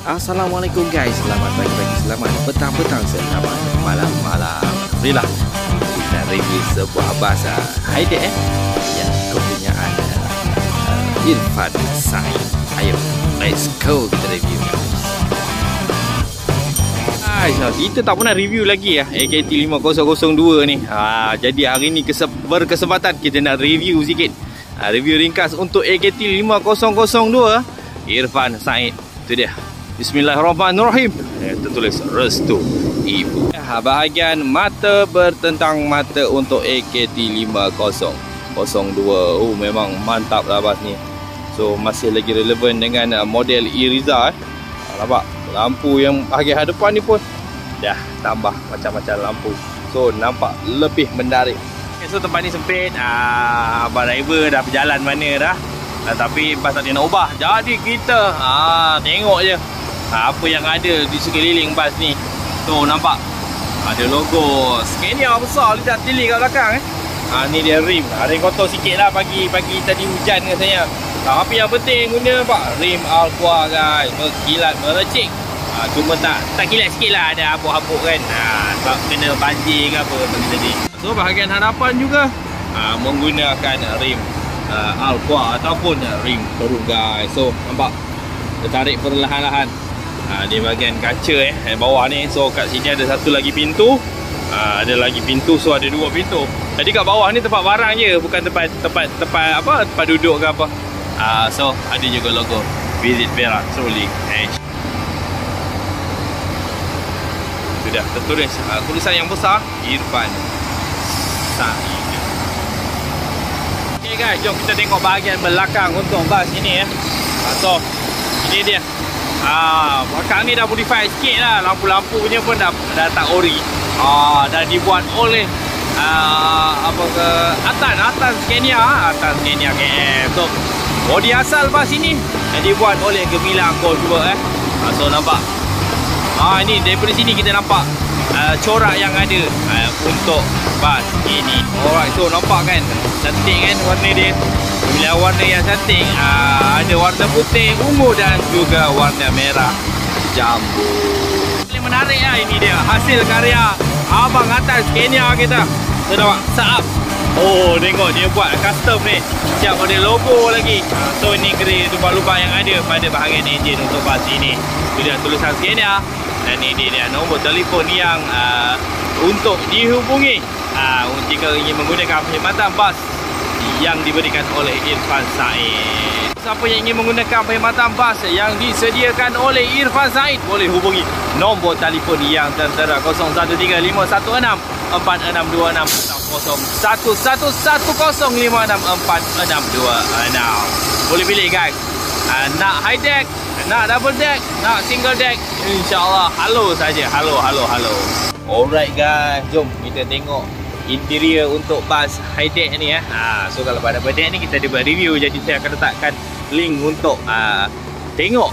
Assalamualaikum guys. Selamat pagi-pagi Selamat petang-petang Selamat malam-malam Alhamdulillah. Kita review sebuah bahasa. Haide eh. Yang kepunyaan uh, Irfan Said. Ayo Let's go Kita review. Guys, kita tak pernah review lagi ya. AKT 5002 ni. Ha, Jadi hari ni berkesempatan kita nak review sikit. Ha, Review ringkas untuk AKT 5002 Irfan Said. Itu dia Bismillahirrahmanirrahim. Eh, Tertulis Restu Ibu. Ha, Bahagian mata bertentang mata untuk AKT 5002 Oh. Memang mantap lah bas ni. So masih lagi relevan dengan uh, model Iriza eh. Nampak lampu yang bahagian hadapan ni pun dah tambah macam-macam lampu. So nampak lebih menarik. Okay, so tempat ni sempit. Ah, abang driver dah berjalan mana dah. Ah, tapi pas tak nak ubah. Jadi kita ah, tengok je ah, apa yang ada di sekeliling bas ni? So nampak ada logo Scania besar lihat tili kat belakang eh. Ah, ni dia rim. Ah, rim kotor sikit lah pagi pagi tadi hujan katanya tapi yang penting guna pak rim Alqua guys. Berkilat merecik ha, cuma tak tak kilat sikit lah ada habuk-habuk kan. Ha, sebab kena banjir ke apa bagi tadi. So bahagian hadapan juga ha, menggunakan rim uh, Alqua ataupun rim baru guys. So nampak? Dia tarik perlahan-lahan ha, di bahagian kaca eh bawah ni. So kat sini ada satu lagi pintu. Ha, ada lagi pintu so ada dua pintu. Jadi kat bawah ni tempat barang je bukan tempat tempat tempat apa tempat duduk ke apa. Uh, so ada juga logo. Visit Perak Trolling Edge sudah tertulis. Tulisan yang besar Irfan Said. Ok guys jom kita tengok bahagian belakang untuk bas ini ya uh, so ini dia Ah, belakang ni dah modify sikit lah Lampu-lampu punya pun dah, dah tak ori ah, Dah dibuat oleh uh, Apa ke Atan, Atan Scania Atan Scania KM So Body asal bas ini dibuat oleh Gemilang Kau cuba eh. Ha, so nampak. Ah ini daripada sini kita nampak uh, corak yang ada uh, untuk bas ini. Alright so nampak kan cantik kan warna dia. Bila warna yang cantik uh, ada warna putih, ungu dan juga warna merah jambu. Paling menarik lah ini dia hasil karya abang atas Kenya kita. So nampak saap Oh tengok dia buat custom ni Siap ada logo lagi So ini kira lubang-lubang yang ada pada bahagian enjin untuk bas ini Itu tulisan Scania Dan ini dia nombor telefon yang uh, untuk dihubungi. Uh, Jika ingin menggunakan perkhidmatan bas yang diberikan oleh Irfan Said. Siapa yang ingin menggunakan perkhidmatan bas yang disediakan oleh Irfan Said Boleh hubungi nombor telefon yang tertera 013516 boleh pilih guys. Uh, nak high deck nak double deck? Nak single deck? Insyaallah halo saja. Halo halo halo. Alright guys. Jom kita tengok interior untuk bas high deck ni ya ha, so kalau pada pada ni kita ada buat review. Jadi saya akan letakkan link untuk uh, tengok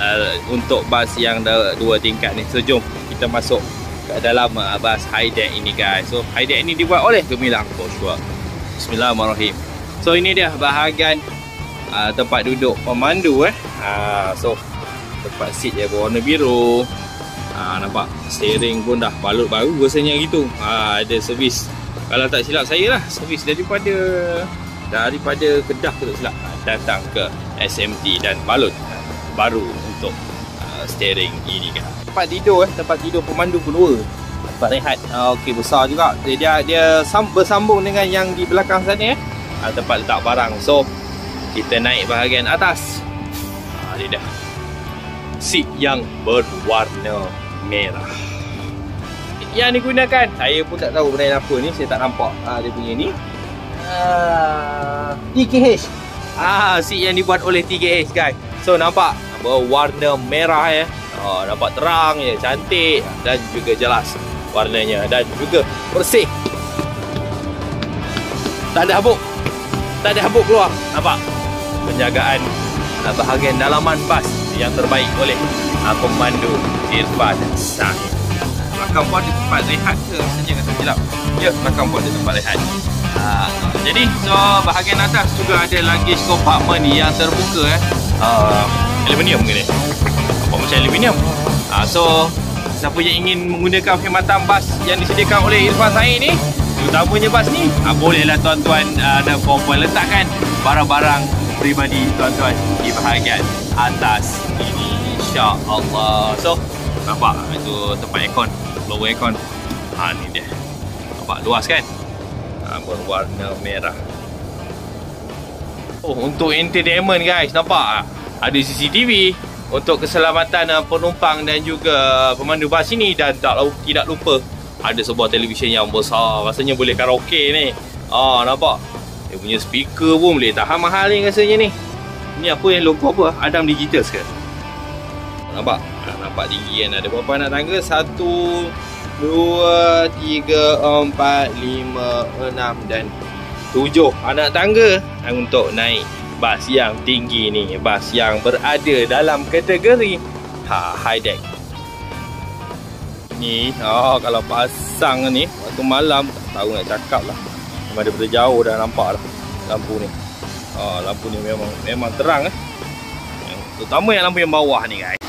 uh, untuk bas yang dua tingkat ni. So jom kita masuk kat dalam uh, bas high deck ini guys. So high deck ini dibuat oleh Gemilang Boschwa. Bismillahirrahmanirrahim. So ini dia bahagian uh, tempat duduk pemandu eh. Uh, so tempat seat dia berwarna biru. Uh, nampak steering pun dah balut baru rasanya gitu. Uh, ada servis. Kalau tak silap saya lah servis daripada daripada Kedah tu silap datang ke SMT dan balut baru untuk uh, steering ini kan tempat tidur eh tempat tidur pemandu kedua tempat rehat uh, okey besar juga dia dia, dia bersambung dengan yang di belakang sana eh uh, tempat letak barang so kita naik bahagian atas. Uh, dia. Dah seat yang berwarna merah. Yang digunakan. Saya pun tak tahu brand apa ni. Saya tak nampak uh, dia punya ni. Uh, TKH ah seat yang dibuat oleh TKH guys. So nampak? Berwarna merah ya. Oh, nampak terang je, cantik. Dan juga jelas warnanya. Dan juga bersih. Tak ada habuk. Tak ada habuk keluar. Nampak? Penjagaan bahagian dalaman bas yang terbaik oleh uh, pemandu Irfan Sahid. Belakang pun ada tempat rehat ke rasanya kata silap. Ya, belakang pun ada tempat rehat. Uh, jadi, so bahagian atas juga ada lagi compartment yang terbuka eh. Uh, aluminium ke ni? Nampak macam aluminium. Ha, so siapa yang ingin menggunakan perkhidmatan bas yang disediakan oleh Irfan Said ni, terutamanya bas ni, ha, bolehlah tuan-tuan uh, dan puan-puan letakkan barang-barang peribadi tuan-tuan di bahagian atas ini insya-Allah. So, nampak itu tempat aircon, lower aircon. Ha ni dia. Nampak luas kan? Ha, berwarna merah. Oh, untuk entertainment guys, nampak ada CCTV untuk keselamatan uh, penumpang dan juga pemandu bas ini dan tak tidak lupa ada sebuah televisyen yang besar rasanya boleh karaoke ni ah nampak dia punya speaker pun boleh tahan mahal ni rasanya ni. Ni apa yang logo apa? Adam Digital ke nampak? Ah, nampak tinggi kan? Ada berapa anak tangga? 1 2 3 4 5 6 dan 7 anak tangga untuk naik bas yang tinggi ni. Bas yang berada dalam kategori ha, high deck ni oh, kalau pasang ni waktu malam tak tahu nak cakap lah memang daripada jauh dah nampak lah lampu ni. Oh, lampu ni memang memang terang eh. Terutama yang lampu yang bawah ni guys